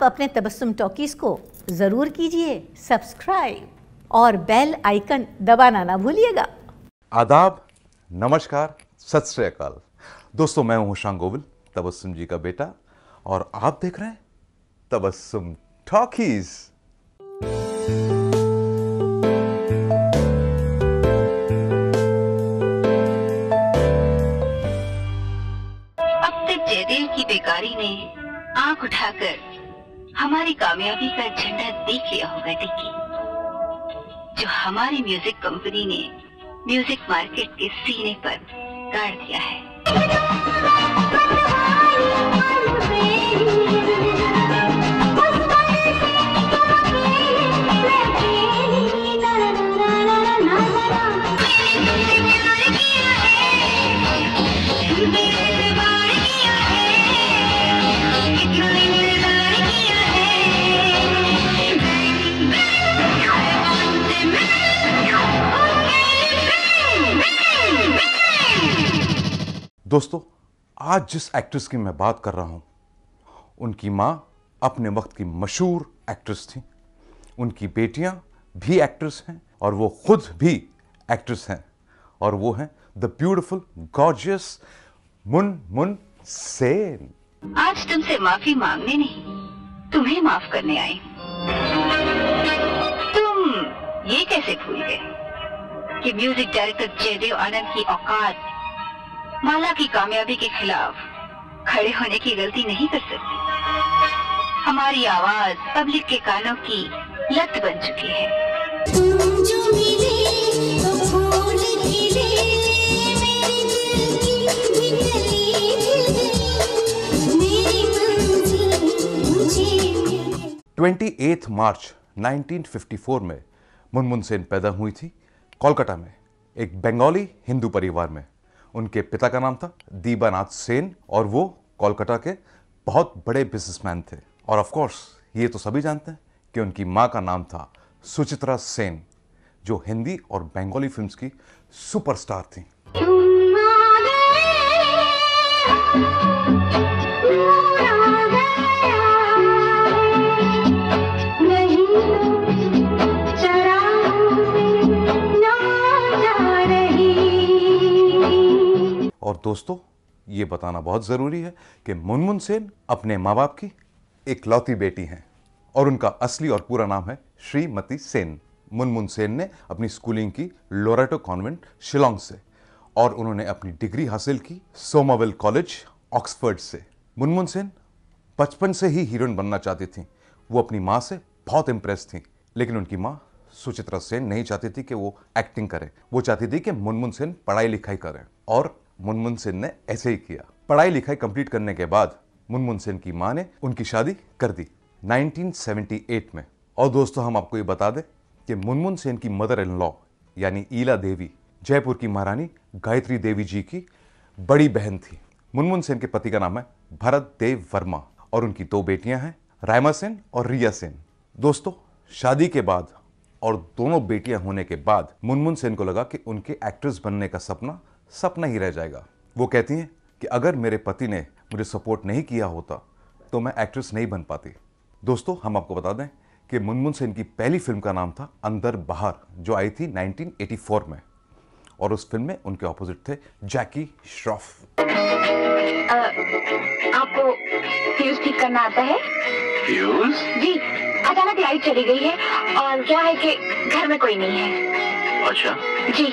आप अपने तबस्सुम टॉकीज को ज़रूर कीजिए सब्सक्राइब और बेल आइकन दबाना ना भूलिएगा। आदाब नमस्कार सत श्री अकाल। दोस्तों मैं हूँ शांग गोविल तबस्सुम जी का बेटा और आप देख रहे हैं तबस्सुम टॉकीज। अब तक की बेकारी ने आँख उठाकर हमारी कामयाबी का झंडा देख लिया होगा टिक्की जो हमारी म्यूज़िक कंपनी ने म्यूज़िक मार्केट के सीने पर गाड़ दिया है। दोस्तों, आज जिस एक्ट्रेस की मैं बात कर रहा हूँ, उनकी माँ अपने वक्त की मशहूर एक्ट्रेस थी। उनकी बेटियाँ भी एक्ट्रेस हैं और वो खुद भी एक्ट्रेस हैं और वो हैं द ब्यूटिफुल, गॉर्जियस मुन मुन सेन। आज तुमसे माफ़ी मांगने नहीं, तुम्हें माफ़ करने आई तुम ये कैसे भूल गए कि म्यूज़िक डायरेक्टर जयदेव आनंद की औकात माला की कामयाबी के खिलाफ खड़े होने की गलती नहीं कर सकती। हमारी आवाज़ पब्लिक के कानों की लत बन चुकी है। तुम जो मिले तो फूल खिले मेरे दिल की बिगड़ी दिल मेरी मंजिल मुझे 28 मार्च 1954 में मुनमुन सेन पैदा हुई थी। कोलकाता में एक बंगाली हिंदू परिवार में। उनके पिता का नाम था दीबानाथ सेन और वो कोलकाता के बहुत बड़े बिजनेसमैन थे। और ऑफ़ कोर्स ये तो सभी जानते हैं कि उनकी माँ का नाम था सुचित्रा सेन, जो हिंदी और बंगाली फिल्म्स की सुपरस्टार थी। और दोस्तों, ये बताना बहुत ज़रूरी है कि मुनमुन सेन अपने माँ बाप की इकलौती बेटी हैं और उनका असली और पूरा नाम है श्रीमती सेन। मुनमुन सेन ने अपनी स्कूलिंग की लोरेटो कॉन्वेंट शिलोंग से और उन्होंने अपनी डिग्री हासिल की सोमावेल कॉलेज, ऑक्सफर्ड से। मुनमुन सेन बचपन से ही हीरोइन बनना चाहती थी। वो अपनी माँ से बहुत इम्प्रेस थी, लेकिन उनकी माँ सुचित्रा सेन नहीं चाहती थी कि वो एक्टिंग करें। वो चाहती थी कि मुनमुन सेन पढ़ाई लिखाई करें और मुनमुन सेन ने ऐसे ही किया। पढ़ाई लिखाई कंप्लीट करने के बाद मुनमुन सेन की माँ ने उनकी शादी कर दी 1978 में। और दोस्तों, हम आपको ये बता दें कि मुनमुन सेन की मदर इन लॉ यानी ईला देवी, जयपुर की महारानी गायत्री देवी जी की बड़ी बहन थी। मुनमुन सेन के पति का नाम है भरत देव वर्मा और उनकी दो बेटियाँ हैं, रायमा सेन और रिया सेन। दोस्तों, शादी के बाद और दोनों बेटियाँ होने के बाद मुनमुन सेन को लगा कि उनके एक्ट्रेस बनने का सपना सपना ही रह जाएगा। वो कहती हैं कि अगर मेरे पति ने मुझे सपोर्ट नहीं किया होता तो मैं एक्ट्रेस नहीं बन पाती। दोस्तों हम आपको बता दें कि मुनमुन सेन की पहली फ़िल्म का नाम था अंदर बाहर जो आई थी 1984 में। और उस फ़िल्म में उनके ऑपोजिट थे जैकी श्रॉफ आपको फ्यूज ठीक करना आता है? फ्यूज जी अचानक लाइट चली गई है और क्या है कि घर में कोई नहीं है। अच्छा। जी।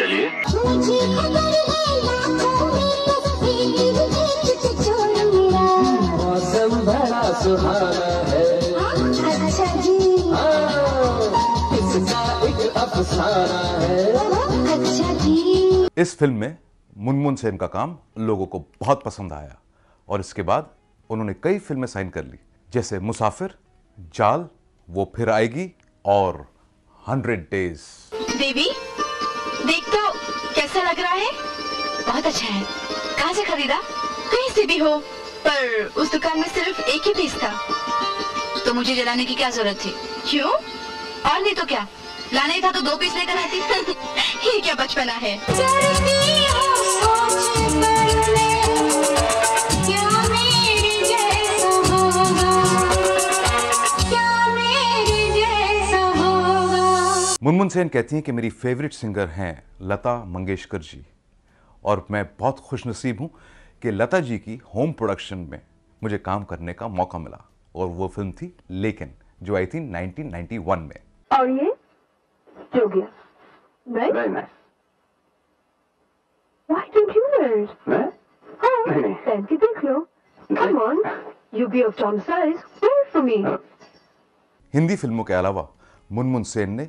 चलिए। है मेरा मौसम बड़ा सुहाना है। अच्छा जी। हाँ, इसका एक अफसाना है। अच्छा जी। इस फ़िल्म में मुनमुन सेन का काम लोगों को बहुत पसंद आया और इसके बाद उन्होंने कई फ़िल्में साइन कर ली जैसे मुसाफिर जाल वो फिर आएगी और हंड्रेड डेज़। देवी तो लग रहा है? बहुत अच्छा है। कहाँ से खरीदा? कहीं से भी हो। पर उस दुकान में सिर्फ़ एक ही पीस था। तो मुझे जलाने की क्या ज़रूरत थी? क्यों? और नहीं तो क्या? लाने ही था तो दो पीस लेकर आती। ये क्या बचपना है मुनमुन सेन कहती हैं कि मेरी फेवरेट सिंगर हैं लता मंगेशकर जी। और मैं बहुत खुशनसीब हूँ कि लता जी की होम प्रोडक्शन में मुझे काम करने का मौका मिला। और वो फ़िल्म थी लेकिन जो आई थी 1991 में। और ये? जोगिया right very nice why don't you wear it? मैं हाँ। पहन के देख लो come on you be of Tom size wear it for me. Hindi फ़िल्मों के अलावा मुनमुन सेन ने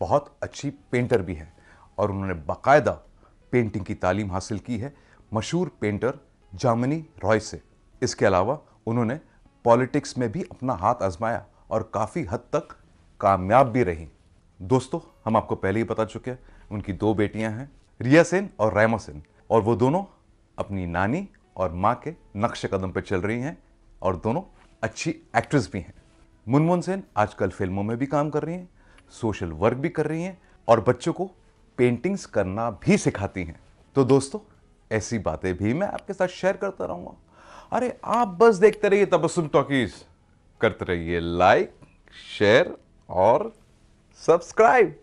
बहुत अच्छी पेंटर भी है और उन्होंने बाकायदा पेंटिंग की तालीम हासिल की है। मशहूर पेंटर जामिनी रॉय से। इसके अलावा उन्होंने पॉलिटिक्स में भी अपना हाथ आजमाया और काफ़ी हद तक कामयाब भी रहीं। दोस्तों, हम आपको पहले ही बता चुके हैं, उनकी दो बेटियाँ हैं, रिया सेन और रैमा सेन। और वो दोनों अपनी नानी और माँ के नक्श कदम पर चल रही हैं और दोनों अच्छी एक्ट्रेस भी हैं। मुनमुन सेन आजकल फ़िल्मों में भी काम कर रही हैं सोशल वर्क भी कर रही हैं और बच्चों को पेंटिंग्स करना भी सिखाती हैं। तो दोस्तों, ऐसी बातें भी मैं आपके साथ शेयर करता रहूँगा। अरे, आप बस देखते रहिए तबसुम टॉकीज। करते रहिए लाइक शेयर और सब्सक्राइब